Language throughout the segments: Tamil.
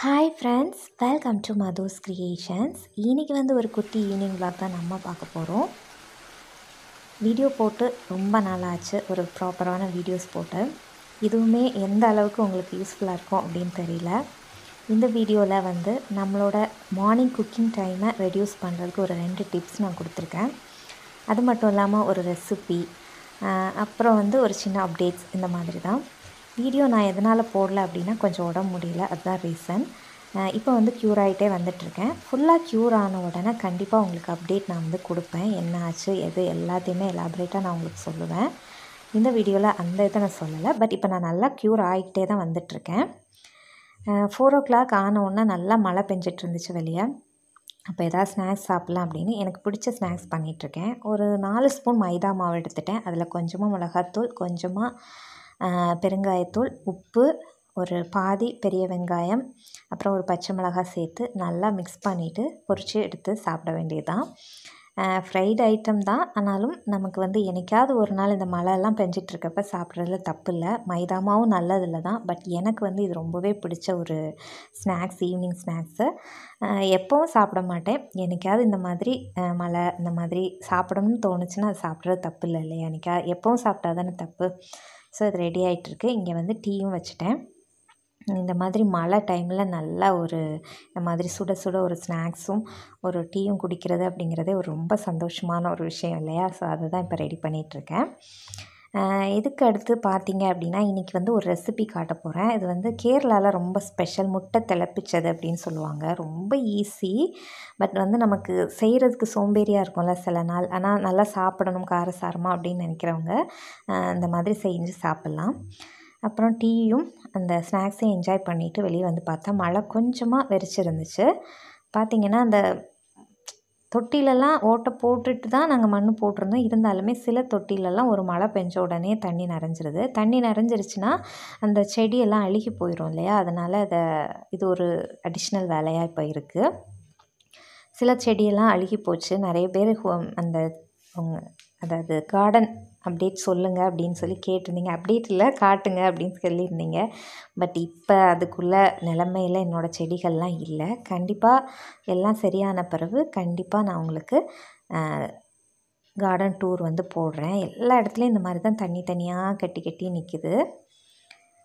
Hi friends welcome to Madhu's creations இன்றைக்கி வந்து ஒரு குட்டி ஈவினிங் விளாக் தான் நம்ம பார்க்க போகிறோம் வீடியோ போட்டு ரொம்ப நாளாச்சு. ஒரு ப்ராப்பரான வீடியோஸ் போட்டு. இதுவுமே எந்த அளவுக்கு உங்களுக்கு யூஸ்ஃபுல்லாக இருக்கும் அப்படின்னு தெரியல. இந்த வீடியோவில் வந்து நம்மளோட மார்னிங் குக்கிங் டைமை ரெடியூஸ் பண்ணுறதுக்கு ஒரு ரெண்டு டிப்ஸ் நான் கொடுத்துருக்கேன். அது மட்டும் இல்லாமல் ஒரு ரெசிபி அப்புறம் வந்து ஒரு சின்ன அப்டேட்ஸ் இந்த மாதிரி தான். வீடியோ நான் எதனால் போடல அப்படின்னா கொஞ்சம் உடம்பு முடியல அதுதான் ரீசன் இப்போ வந்து க்யூர் ஆகிட்டே வந்துட்டுருக்கேன். ஃபுல்லாக க்யூர் ஆன உடனே கண்டிப்பாக உங்களுக்கு அப்டேட் நான் வந்து கொடுப்பேன். என்ன ஆச்சு எது எல்லாத்தையுமே எலாபரேட்டாக நான் உங்களுக்கு சொல்லுவேன். இந்த வீடியோவில் அந்த இதை நான் சொல்லலை. பட் இப்போ நான் நல்லா க்யூர் ஆகிட்டே தான் வந்துட்ருக்கேன் ஃபோர் ஓ கிளாக் ஆன உடனே நல்லா மழை பெஞ்சிட்டு இருந்துச்சு வெளியே. அப்போ எதாவது ஸ்நாக்ஸ் சாப்பிட்லாம் அப்படின்னு எனக்கு பிடிச்ச ஸ்நாக்ஸ் பண்ணிகிட்ருக்கேன் ஒரு நாலு ஸ்பூன் மைதா மாவு எடுத்துட்டேன். அதில் கொஞ்சமாக மிளகாத்தூள் கொஞ்சமாக பெருங்காயத்தூள் உப்பு ஒரு பாதி பெரிய வெங்காயம் அப்புறம் ஒரு பச்சை மிளகாய் சேர்த்து நல்லா மிக்ஸ் பண்ணிவிட்டு பொரித்து எடுத்து சாப்பிட வேண்டியதுதான். ஃப்ரைடு ஐட்டம் தான். ஆனாலும் நமக்கு வந்து என்னைக்காவது ஒரு நாள் இந்த மழைலாம் பெஞ்சிட்ருக்கப்ப சாப்பிட்றதுல தப்பு இல்லை. மைதாமாவும் நல்லதில்ல தான். பட் எனக்கு வந்து இது ரொம்பவே பிடிச்ச ஒரு ஸ்நாக்ஸ் ஈவினிங் ஸ்நாக்ஸு எப்போவும் சாப்பிட மாட்டேன். என்றைக்காவது இந்த மாதிரி மழை இந்த மாதிரி சாப்பிடணும்னு தோணுச்சுன்னா அது சாப்பிட்றது தப்பு இல்லை இல்லையா? என்றைக்கா எப்போவும் சாப்பிட்டா தானே தப்பு? ஸோ இது ரெடி ஆகிட்டுருக்கு இங்கே வந்து டீயும் வச்சுட்டேன். இந்த மாதிரி மழை டைமில் நல்லா ஒரு இந்த மாதிரி சுட சுட ஒரு ஸ்நாக்ஸும் ஒரு டீயும் குடிக்கிறது அப்படிங்கிறதே ஒரு ரொம்ப சந்தோஷமான ஒரு விஷயம் இல்லையா? ஸோ அதை தான் இப்போ ரெடி பண்ணிகிட்ருக்கேன் இதுக்கு அடுத்து பார்த்தீங்க அப்படின்னா இன்றைக்கி வந்து ஒரு ரெசிபி காட்ட போகிறேன் இது வந்து கேரளாவில் ரொம்ப ஸ்பெஷல் முட்டை திளப்பிச்சது அப்படின்னு சொல்லுவாங்க. ரொம்ப ஈஸி பட் வந்து நமக்கு செய்கிறதுக்கு சோம்பேறியாக இருக்கும்ல சில நாள். ஆனால் நல்லா சாப்பிடணும் காரசாரமாக அப்படின்னு நினைக்கிறவங்க இந்த மாதிரி செஞ்சு சாப்பிட்லாம். அப்புறம் டீயும் அந்த ஸ்நாக்ஸையும் என்ஜாய் பண்ணிவிட்டு வெளியே வந்து பார்த்தா மழை கொஞ்சமாக வெறிச்சிருந்துச்சு. பார்த்திங்கன்னா அந்த தொட்டிலெல்லாம் ஓட்டை போட்டுட்டு தான் நாங்கள் மண் போட்டிருந்தோம். இருந்தாலுமே சில தொட்டிலெல்லாம் ஒரு மழை பெஞ்ச உடனே தண்ணி நிறைஞ்சிருது. தண்ணி நிறைஞ்சிருச்சுன்னா அந்த செடியெல்லாம் அழுகி போயிடும் இல்லையா? அதனால் அதை இது ஒரு அடிஷ்னல் வேலையாக இப்போ இருக்குது சில செடியெல்லாம் அழுகி போச்சு. நிறைய பேர் அந்த அதாவது கார்டன் அப்டேட் சொல்லுங்கள் அப்படின்னு சொல்லி கேட்டிருந்தீங்க. அப்டேட் இல்லை காட்டுங்க அப்படின்னு சொல்லியிருந்தீங்க. பட் இப்போ அதுக்குள்ளே நிலமையில் என்னோடய செடிகள்லாம் இல்லை. கண்டிப்பாக எல்லாம் சரியான பிறகு கண்டிப்பாக நான் உங்களுக்கு கார்டன் டூர் வந்து போடுறேன். எல்லா இடத்துலையும் இந்த மாதிரி தான் தண்ணி தனியாக கட்டி கட்டி நிற்கிது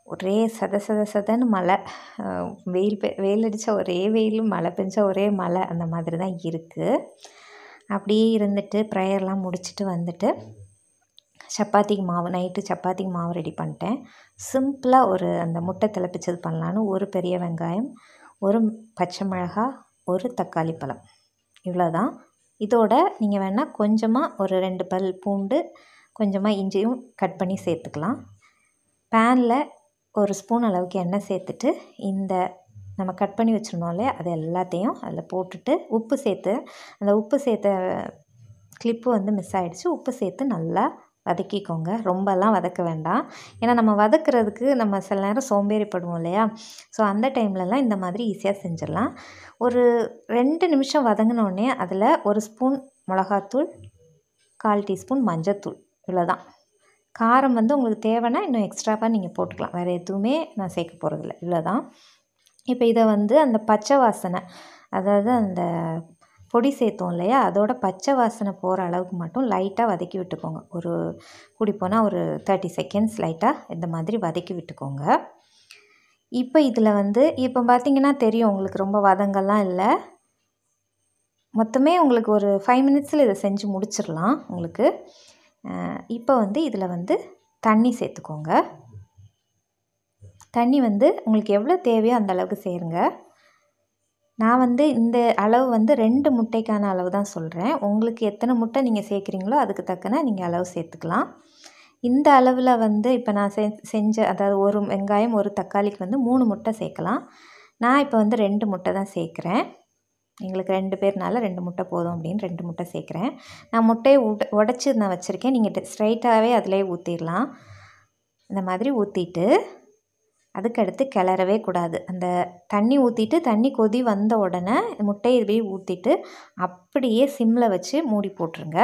ஒரே சத சத சதன்னு மழை. வெயில் பெ வெயில் அடித்தா ஒரே வெயில் மழை பெஞ்சா ஒரே மழை. அந்த மாதிரி தான் இருக்குது அப்படியே இருந்துட்டு ப்ரேயர்லாம் முடிச்சுட்டு வந்துட்டு சப்பாத்திக்கு மாவு நைட்டு சப்பாத்திக்கு மாவு ரெடி பண்ணிட்டேன். சிம்பிளாக ஒரு அந்த முட்டை திளப்பிச்சது பண்ணலான்னு ஒரு பெரிய வெங்காயம் ஒரு பச்சை மிளகா ஒரு தக்காளி பழம். இவ்வளோதான் இதோட நீங்கள் வேணால் கொஞ்சமாக ஒரு ரெண்டு பல் பூண்டு கொஞ்சமாக இஞ்சியும் கட் பண்ணி சேர்த்துக்கலாம். பேனில் ஒரு ஸ்பூன் அளவுக்கு எண்ணெய் சேர்த்துட்டு இந்த நம்ம கட் பண்ணி வச்சுருந்தோம் இல்லையா? அது எல்லாத்தையும் அதில் போட்டுட்டு உப்பு சேர்த்து அந்த உப்பு சேர்த்த கிளிப்பு வந்து மிஸ் ஆகிடுச்சு உப்பு சேர்த்து நல்லா வதக்கிக்கோங்க. ரொம்பலாம் வதக்க வேண்டாம். ஏன்னா நம்ம வதக்கிறதுக்கு நம்ம சில நேரம் சோம்பேறிப்படுவோம் இல்லையா? ஸோ அந்த டைம்லலாம் இந்த மாதிரி ஈஸியாக செஞ்சிடலாம். ஒரு ரெண்டு நிமிஷம் வதங்கினோடனே அதில் ஒரு ஸ்பூன் மிளகாத்தூள் கால் டீஸ்பூன் மஞ்சத்தூள். இவ்வளோதான் காரம் வந்து உங்களுக்கு தேவைன்னா இன்னும் எக்ஸ்ட்ராவாக நீங்கள் போட்டுக்கலாம். வேறு எதுவுமே நான் சேர்க்க போகிறதில்ல இவ்வளோதான் இப்போ இதை வந்து அந்த பச்சை வாசனை அதாவது அந்த பொடி சேர்த்தோம் இல்லையா? அதோட பச்சை வாசனை போகிற அளவுக்கு மட்டும் லைட்டாக வதக்கி விட்டுக்கோங்க. ஒரு கூடி போனால் ஒரு தேர்ட்டி செகண்ட்ஸ் லைட்டாக இந்த மாதிரி வதக்கி விட்டுக்கோங்க. இப்போ இதில் வந்து இப்போ பார்த்திங்கன்னா தெரியும் உங்களுக்கு ரொம்ப வதங்கள்லாம் இல்லை. மொத்தமே உங்களுக்கு ஒரு ஃபைவ் மினிட்ஸில் இதை செஞ்சு முடிச்சிடலாம் உங்களுக்கு. இப்போ வந்து இதில் வந்து தண்ணி சேர்த்துக்கோங்க. தண்ணி வந்து உங்களுக்கு எவ்வளோ தேவையோ அந்த அளவுக்கு சேருங்க. நான் வந்து இந்த அளவு வந்து ரெண்டு முட்டைக்கான அளவு தான் சொல்கிறேன் உங்களுக்கு எத்தனை முட்டை நீங்கள் சேர்க்குறீங்களோ அதுக்கு தக்கன நீங்கள் அளவு சேர்த்துக்கலாம். இந்த அளவில் வந்து இப்போ நான் செ செஞ்ச அதாவது ஒரு வெங்காயம் ஒரு தக்காளிக்கு வந்து மூணு முட்டை சேர்க்கலாம். நான் இப்போ வந்து ரெண்டு முட்டை தான் சேர்க்குறேன். எங்களுக்கு ரெண்டு பேர்னால ரெண்டு முட்டை போதும் அப்படின்னு ரெண்டு முட்டை சேர்க்குறேன். நான் முட்டையை உட உடச்சி நான் வச்சுருக்கேன். நீங்கள் ஸ்ட்ரைட்டாகவே அதிலே ஊற்றிடலாம் இந்த மாதிரி ஊற்றிட்டு அதுக்கடுத்து கிளறவே கூடாது. அந்த தண்ணி ஊற்றிட்டு தண்ணி கொதி வந்த உடனே முட்டையை போய் ஊற்றிட்டு அப்படியே சிம்மில் வச்சு மூடி போட்டுருங்க.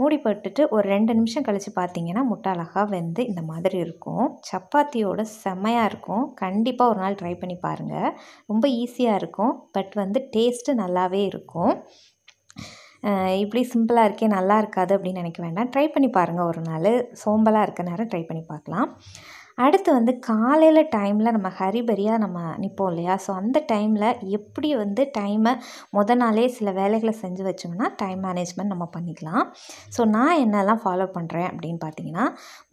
மூடி போட்டுட்டு ஒரு ரெண்டு நிமிஷம் கழித்து பார்த்தீங்கன்னா முட்டை அழகாக வெந்து இந்த மாதிரி இருக்கும். சப்பாத்தியோட செம்மையாக இருக்கும். கண்டிப்பாக ஒரு நாள் ட்ரை பண்ணி பாருங்கள் ரொம்ப ஈஸியாக இருக்கும். பட் வந்து டேஸ்ட்டு நல்லாவே இருக்கும். இப்படி சிம்பிளாக இருக்கே நல்லா இருக்காது அப்படின்னு நினைக்க வேண்டாம். ட்ரை பண்ணி பாருங்கள் ஒரு நாள். சோம்பலாக இருக்க நேரம் ட்ரை பண்ணி பார்க்கலாம் அடுத்து வந்து காலையில் டைமில் நம்ம ஹரிபரியாக நம்ம நிற்போம் இல்லையா? ஸோ அந்த டைமில் எப்படி வந்து டைமை முத நாளே சில வேலைகளை செஞ்சு வச்சோம்னா டைம் மேனேஜ்மெண்ட் நம்ம பண்ணிக்கலாம். ஸோ நான் என்னெல்லாம் ஃபாலோ பண்ணுறேன் அப்படின்னு பார்த்தீங்கன்னா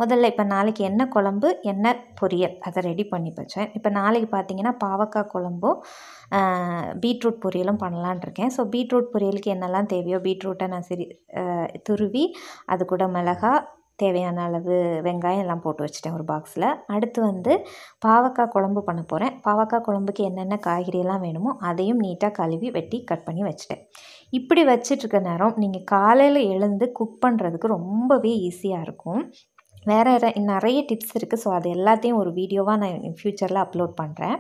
முதல்ல இப்போ நாளைக்கு என்ன குழம்பு என்ன பொரியல் அதை ரெடி பண்ணி வச்சேன். இப்போ நாளைக்கு பார்த்தீங்கன்னா பாவக்காய் குழம்பும் பீட்ரூட் பொரியலும் பண்ணலான்னு இருக்கேன். ஸோ பீட்ரூட் பொரியலுக்கு என்னெல்லாம் தேவையோ பீட்ரூட்டை நான் சரி துருவி அது கூட மிளகா தேவையான அளவு வெங்காயம் எல்லாம் போட்டு வச்சுட்டேன் ஒரு பாக்ஸில் அடுத்து வந்து பாவக்காய் குழம்பு பண்ண போகிறேன் பாவக்காய் குழம்புக்கு என்னென்ன காய்கறியெல்லாம் வேணுமோ அதையும் நீட்டாக கழுவி வெட்டி கட் பண்ணி வச்சுட்டேன். இப்படி வச்சிட்ருக்க நேரம் நீங்கள் காலையில் எழுந்து குக் பண்ணுறதுக்கு ரொம்பவே ஈஸியாக இருக்கும். வேறு நிறைய டிப்ஸ் இருக்குது ஸோ அது எல்லாத்தையும் ஒரு வீடியோவாக நான் ஃப்யூச்சரில் அப்லோட் பண்ணுறேன்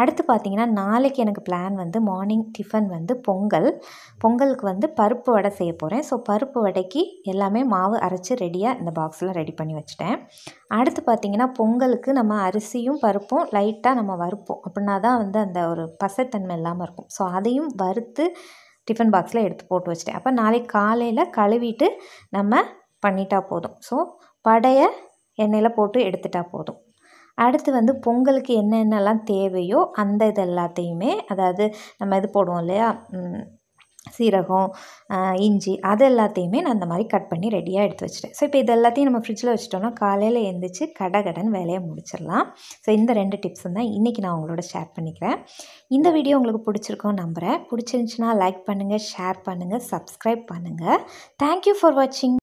அடுத்து பார்த்தீங்கன்னா நாளைக்கு எனக்கு பிளான் வந்து மார்னிங் டிஃபன் வந்து பொங்கல். பொங்கலுக்கு வந்து பருப்பு வடை செய்ய போகிறேன் ஸோ பருப்பு வடைக்கு எல்லாமே மாவு அரைச்சி ரெடியாக இந்த பாக்ஸில் ரெடி பண்ணி வச்சுட்டேன். அடுத்து பார்த்தீங்கன்னா பொங்கலுக்கு நம்ம அரிசியும் பருப்பும் லைட்டாக நம்ம வறுப்போம். அப்படின்னா தான் வந்து அந்த ஒரு பசத்தன்மை இல்லாமல் இருக்கும். ஸோ அதையும் வறுத்து டிஃபன் பாக்ஸில் எடுத்து போட்டு வச்சிட்டேன். அப்போ நாளைக்கு காலையில் கழுவிட்டு நம்ம பண்ணிட்டா போதும். ஸோ வடையை எண்ணெயில் போட்டு எடுத்துட்டா போதும். அடுத்து வந்து பொங்கலுக்கு என்னென்னலாம் தேவையோ அந்த இது எல்லாத்தையுமே அதாவது நம்ம இது போடுவோம் இல்லையா? சீரகம் இஞ்சி அது எல்லாத்தையுமே நான் அந்த மாதிரி கட் பண்ணி ரெடியாக எடுத்து வச்சிட்டேன். ஸோ இப்போ இது எல்லாத்தையும் நம்ம ஃப்ரிட்ஜில் வச்சுட்டோம்னா காலையில் எழுந்திரிச்சு கடகடன் வேலையை முடிச்சிடலாம். ஸோ இந்த ரெண்டு டிப்ஸும் தான் இன்றைக்கி நான் உங்களோட ஷேர் பண்ணிக்கிறேன். இந்த வீடியோ உங்களுக்கு பிடிச்சிருக்கோன்னு நம்புகிறேன் பிடிச்சிருந்துச்சுன்னா லைக் பண்ணுங்கள் ஷேர் பண்ணுங்கள் சப்ஸ்கிரைப் பண்ணுங்கள் தேங்க்யூ ஃபார் வாட்சிங்